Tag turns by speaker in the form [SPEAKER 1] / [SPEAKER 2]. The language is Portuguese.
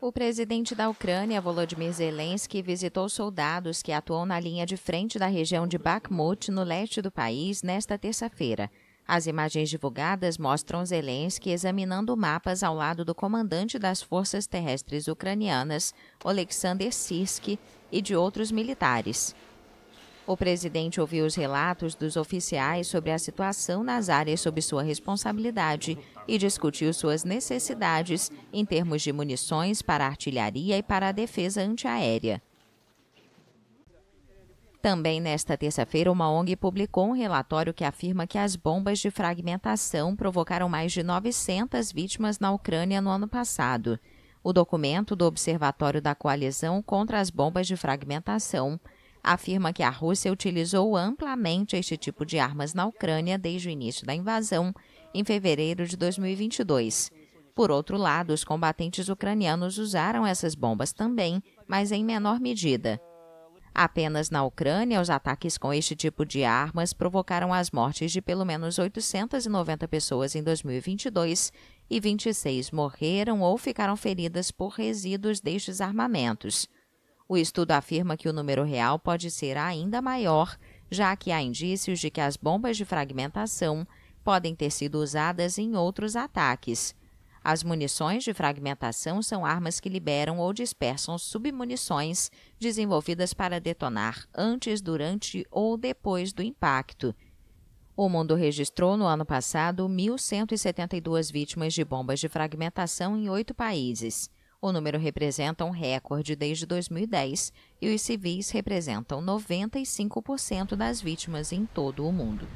[SPEAKER 1] O presidente da Ucrânia, Volodymyr Zelensky, visitou soldados que atuam na linha de frente da região de Bakhmut, no leste do país, nesta terça-feira. As imagens divulgadas mostram Zelensky examinando mapas ao lado do comandante das forças terrestres ucranianas, Oleksandr Sirski, e de outros militares. O presidente ouviu os relatos dos oficiais sobre a situação nas áreas sob sua responsabilidade e discutiu suas necessidades em termos de munições para a artilharia e para a defesa antiaérea. Também nesta terça-feira, uma ONG publicou um relatório que afirma que as bombas de fragmentação provocaram mais de 900 vítimas na Ucrânia no ano passado. O documento do Observatório da Coalizão contra as Bombas de Fragmentação afirma que a Rússia utilizou amplamente este tipo de armas na Ucrânia desde o início da invasão, em fevereiro de 2022. Por outro lado, os combatentes ucranianos usaram essas bombas também, mas em menor medida. Apenas na Ucrânia, os ataques com este tipo de armas provocaram as mortes de pelo menos 890 pessoas em 2022 e 26 morreram ou ficaram feridas por resíduos destes armamentos. O estudo afirma que o número real pode ser ainda maior, já que há indícios de que as bombas de fragmentação podem ter sido usadas em outros ataques. As munições de fragmentação são armas que liberam ou dispersam submunições desenvolvidas para detonar antes, durante ou depois do impacto. O mundo registrou no ano passado 1.172 vítimas de bombas de fragmentação em oito países. O número representa um recorde desde 2010 e os civis representam 95% das vítimas em todo o mundo.